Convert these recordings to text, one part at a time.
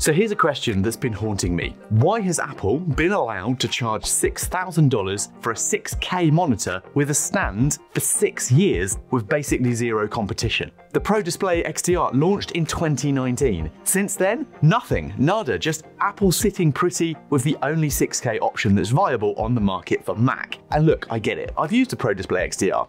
So here's a question that's been haunting me. Why has Apple been allowed to charge $6,000 for a 6K monitor with a stand for six years with basically zero competition? The Pro Display XDR launched in 2019. Since then, nothing, nada, just Apple sitting pretty with the only 6K option that's viable on the market for Mac. And look, I get it. I've used the Pro Display XDR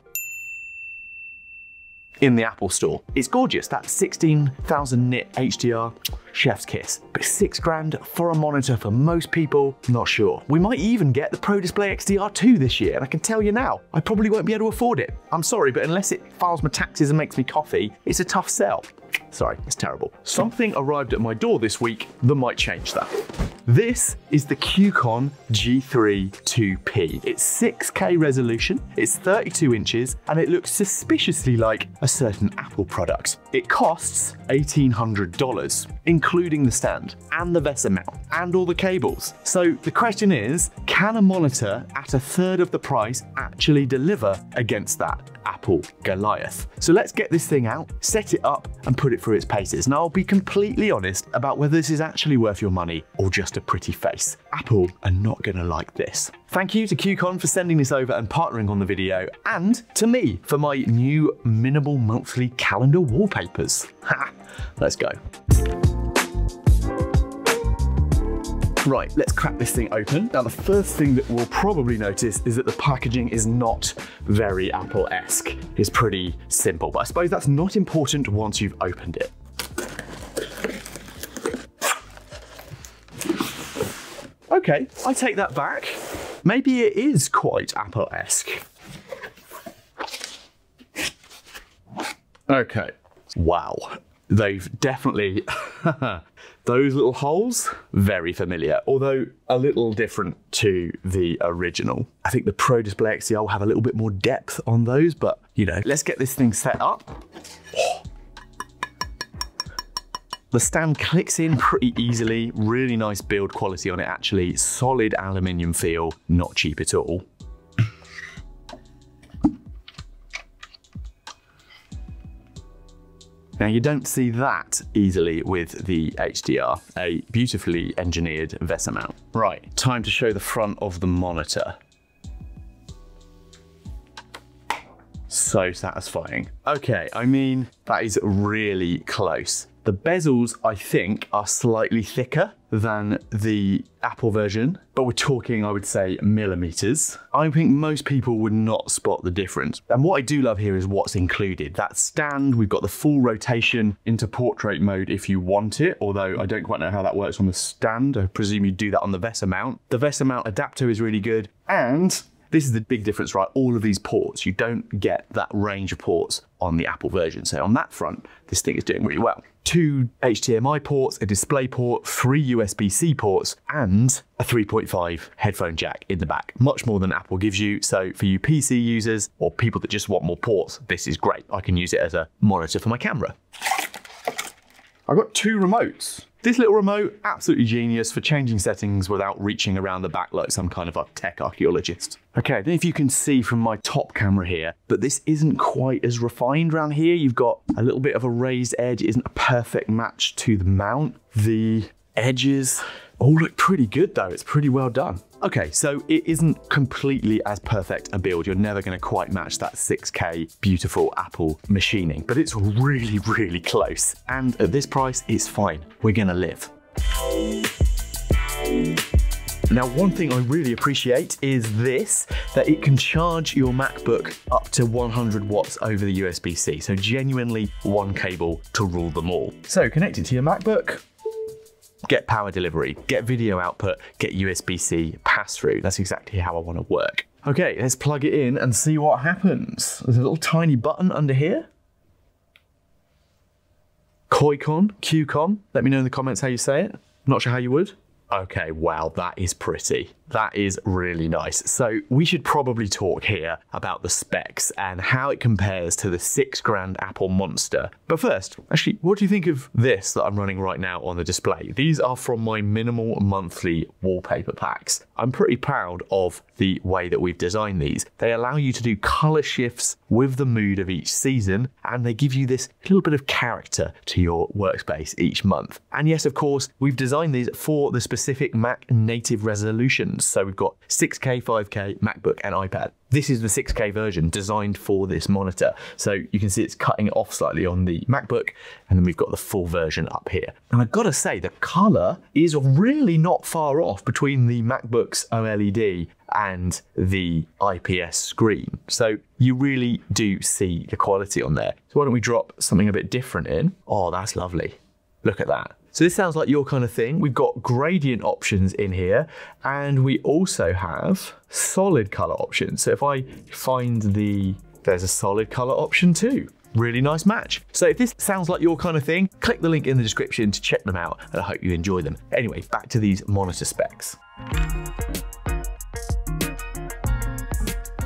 in the Apple Store. It's gorgeous, that 16,000 nit HDR, chef's kiss. But six grand for a monitor for most people, not sure. We might even get the Pro Display XDR 2 this year, and I can tell you now, I probably won't be able to afford it. I'm sorry, but unless it files my taxes and makes me coffee, it's a tough sell. Sorry, it's terrible. Something arrived at my door this week that might change that. This is the QCon G3 2P. It's 6K resolution, it's 32 inches, and it looks suspiciously like a certain Apple product. It costs $1,800, including the stand, and the VESA mount, and all the cables. So the question is, can a monitor at a third of the price actually deliver against that Apple Goliath? So let's get this thing out, set it up, and put it through its paces. Now I'll be completely honest about whether this is actually worth your money or just a pretty face. Apple are not gonna like this. Thank you to Kuycon for sending this over and partnering on the video, and to me for my new minimal monthly calendar wallpapers. Ha! Let's go. Right, let's crack this thing open. Now the first thing that we'll probably notice is that the packaging is not very Apple-esque. It's pretty simple, but I suppose that's not important once you've opened it. Okay, I take that back. Maybe it is quite Apple-esque. Okay. Wow. They've definitely, those little holes, very familiar, although a little different to the original. I think the Pro Display XDR will have a little bit more depth on those, but you know, let's get this thing set up. The stand clicks in pretty easily, really nice build quality on it actually, solid aluminium feel, not cheap at all. Now you don't see that easily with the HDR, a beautifully engineered VESA mount. Right, time to show the front of the monitor. So satisfying. Okay, I mean, that is really close. The bezels, I think, are slightly thicker than the Apple version, but we're talking, I would say, millimeters. I think most people would not spot the difference. And what I do love here is what's included. That stand, we've got the full rotation into portrait mode if you want it, although I don't quite know how that works on the stand. I presume you do that on the VESA mount. The VESA mount adapter is really good. And this is the big difference, right? All of these ports, you don't get that range of ports on the Apple version. So on that front, this thing is doing really well. Two HDMI ports, a display port, three USB-C ports, and a 3.5 headphone jack in the back. Much more than Apple gives you. So for you PC users or people that just want more ports, this is great. I can use it as a monitor for my camera. I've got two remotes. This little remote, absolutely genius for changing settings without reaching around the back like some kind of a tech archaeologist. Okay, then if you can see from my top camera here, but this isn't quite as refined around here. You've got a little bit of a raised edge. It isn't a perfect match to the mount. The edges all look pretty good though. It's pretty well done. Okay, so it isn't completely as perfect a build. You're never gonna quite match that 6K beautiful Apple machining, but it's really, really close. And at this price, it's fine. We're gonna live. Now, one thing I really appreciate is this, that it can charge your MacBook up to 100 watts over the USB-C. So genuinely one cable to rule them all. So connected to your MacBook, get power delivery, get video output, get USB-C pass-through. That's exactly how I want to work. Okay, let's plug it in and see what happens. There's a little tiny button under here. Koicon, QCon. Let me know in the comments how you say it. I'm Not sure how you would. Okay, wow, that is pretty. That is really nice. So we should probably talk here about the specs and how it compares to the six grand Apple Monster. But first, actually, what do you think of this that I'm running right now on the display? These are from my minimal monthly wallpaper packs. I'm pretty proud of the way that we've designed these. They allow you to do color shifts with the mood of each season, and they give you this little bit of character to your workspace each month. And yes, of course, we've designed these for the specific Mac native resolutions. So we've got 6K, 5K, MacBook, and iPad. This is the 6K version designed for this monitor. So you can see it's cutting it off slightly on the MacBook, and then we've got the full version up here. And I've got to say, the color is really not far off between the MacBook's OLED and the IPS screen. So you really do see the quality on there. So why don't we drop something a bit different in? Oh, that's lovely. Look at that. So this sounds like your kind of thing. We've got gradient options in here, and we also have solid color options. So if I find the, there's a solid color option too. Really nice match. So if this sounds like your kind of thing, click the link in the description to check them out, and I hope you enjoy them. Anyway, back to these monitor specs.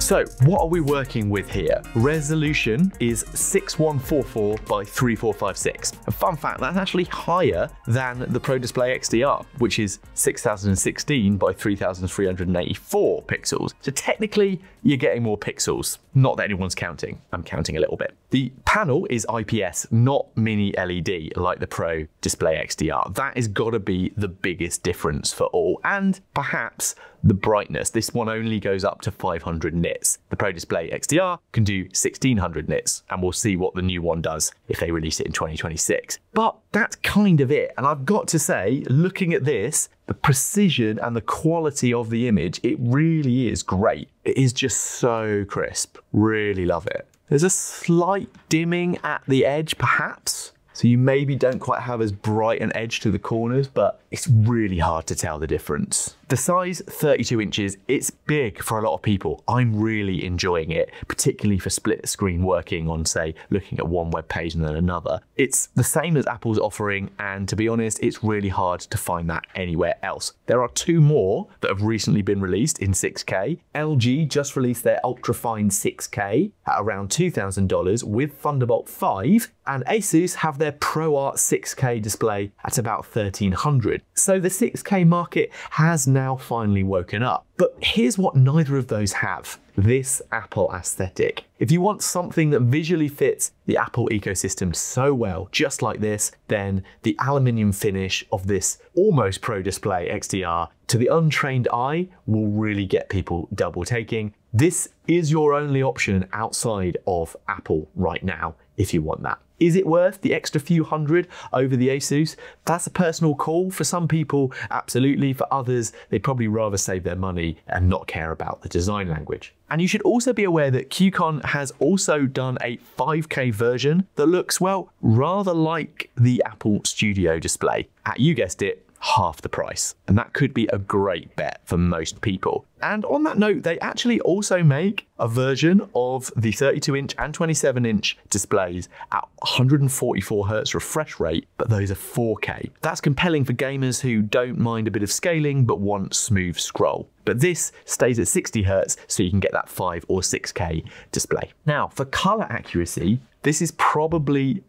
So what are we working with here? Resolution is 6144 by 3456. A fun fact, that's actually higher than the Pro Display XDR, which is 6016 by 3384 pixels. So technically, you're getting more pixels. Not that anyone's counting. I'm counting a little bit. The panel is IPS, not mini LED like the Pro Display XDR. That has got to be the biggest difference for all. And perhaps the brightness. This one only goes up to 500 nits. The Pro Display XDR can do 1600 nits, and we'll see what the new one does if they release it in 2026. But that's kind of it. And I've got to say, looking at this, the precision and the quality of the image, it really is great. It is just so crisp. Really love it. There's a slight dimming at the edge, perhaps, so you maybe don't quite have as bright an edge to the corners, but it's really hard to tell the difference. The size 32 inches, it's big for a lot of people. I'm really enjoying it, particularly for split screen working on say looking at one web page and then another. It's the same as Apple's offering and to be honest, it's really hard to find that anywhere else. There are two more that have recently been released in 6K. LG just released their ultrafine 6K at around $2,000 with Thunderbolt 5 and Asus have their ProArt 6K display at about 1300. So the 6K market has now finally woken up. But here's what neither of those have this Apple aesthetic. If you want something that visually fits the Apple ecosystem so well, just like this, then the aluminium finish of this almost pro display XDR to the untrained eye will really get people double taking. This is your only option outside of Apple right now if you want that. Is it worth the extra few hundred over the Asus? That's a personal call. For some people, absolutely. For others, they'd probably rather save their money and not care about the design language. And you should also be aware that Kuycon has also done a 5K version that looks, well, rather like the Apple Studio display. At, you guessed it, half the price. And that could be a great bet for most people. And on that note, they actually also make a version of the 32 inch and 27 inch displays at 144 hertz refresh rate, but those are 4K. That's compelling for gamers who don't mind a bit of scaling but want smooth scroll. But this stays at 60 hertz, so you can get that 5 or 6K display. Now, for color accuracy, this is probably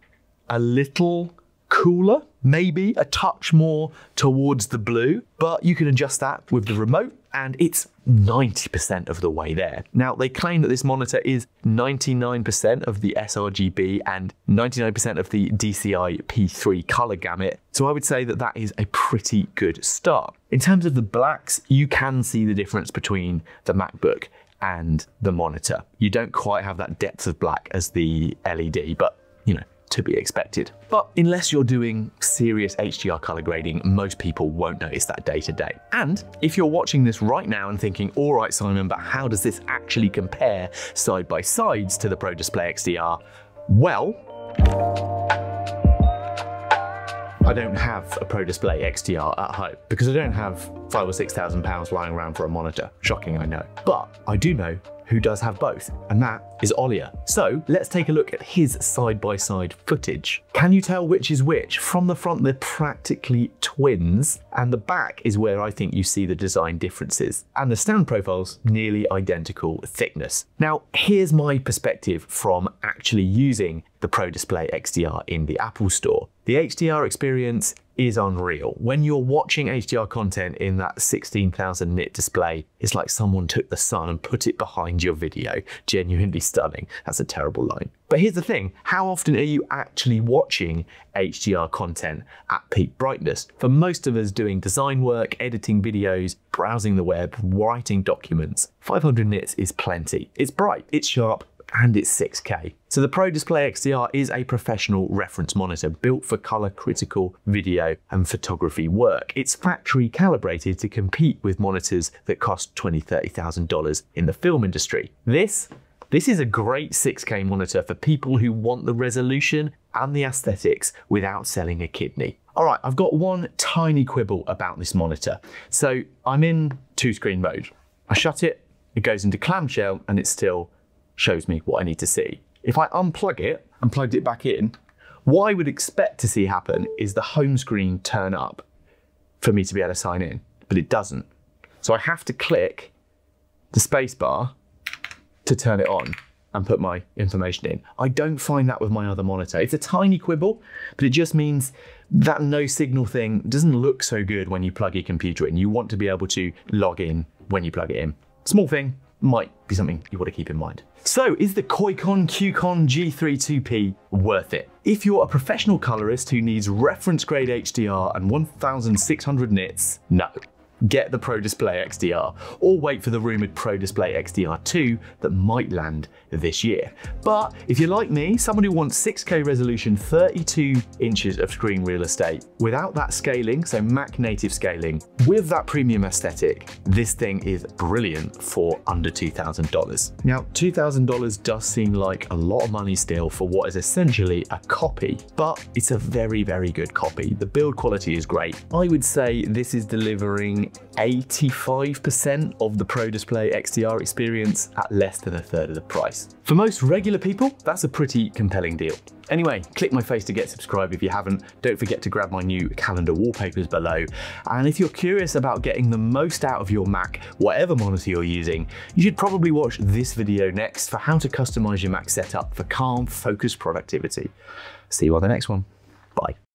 a little cooler, maybe a touch more towards the blue, but you can adjust that with the remote and it's 90% of the way there. Now, they claim that this monitor is 99% of the sRGB and 99% of the DCI P3 color gamut, so I would say that that is a pretty good start. In terms of the blacks, you can see the difference between the MacBook and the monitor. You don't quite have that depth of black as the LED, but to be expected. But unless you're doing serious HDR color grading, most people won't notice that day to day. And if you're watching this right now and thinking, all right, Simon, but how does this actually compare side by sides to the Pro Display XDR? Well, I don't have a Pro Display XDR at home because I don't have five or six thousand pounds lying around for a monitor. Shocking, I know. But I do know who does have both, and that is Olia. So let's take a look at his side-by-side -side footage. Can you tell which is which? From the front, they're practically twins, and the back is where I think you see the design differences. And the stand profile's nearly identical thickness. Now, here's my perspective from actually using the Pro Display XDR in the Apple Store. The HDR experience is unreal. When you're watching HDR content in that 16,000 nit display, it's like someone took the sun and put it behind your video. Genuinely stunning. That's a terrible line. But here's the thing, how often are you actually watching HDR content at peak brightness? For most of us doing design work, editing videos, browsing the web, writing documents, 500 nits is plenty. It's bright, it's sharp, and it's 6K. So the Pro Display XDR is a professional reference monitor built for color critical video and photography work. It's factory calibrated to compete with monitors that cost $20,000, $30,000 in the film industry. This this is a great 6K monitor for people who want the resolution and the aesthetics without selling a kidney. All right, I've got one tiny quibble about this monitor. So I'm in two screen mode. I shut it, it goes into clamshell and it's still shows me what I need to see. If I unplug it and plugged it back in, what I would expect to see happen is the home screen turn up for me to be able to sign in, but it doesn't. So I have to click the spacebar to turn it on and put my information in. I don't find that with my other monitor. It's a tiny quibble, but it just means that no signal thing doesn't look so good when you plug your computer in. You want to be able to log in when you plug it in. Small thing, might be something you want to keep in mind. So is the Koikon QCon G32P worth it? If you're a professional colorist who needs reference grade HDR and 1600 nits, no get the Pro Display XDR, or wait for the rumoured Pro Display XDR 2 that might land this year. But if you're like me, someone who wants 6K resolution, 32 inches of screen real estate, without that scaling, so Mac native scaling, with that premium aesthetic, this thing is brilliant for under $2,000. Now, $2,000 does seem like a lot of money still for what is essentially a copy, but it's a very, very good copy. The build quality is great. I would say this is delivering 85% of the Pro Display XDR experience at less than a third of the price. For most regular people, that's a pretty compelling deal. Anyway, click my face to get subscribed if you haven't. Don't forget to grab my new calendar wallpapers below. And if you're curious about getting the most out of your Mac, whatever monitor you're using, you should probably watch this video next for how to customize your Mac setup for calm, focused productivity. See you on the next one. Bye.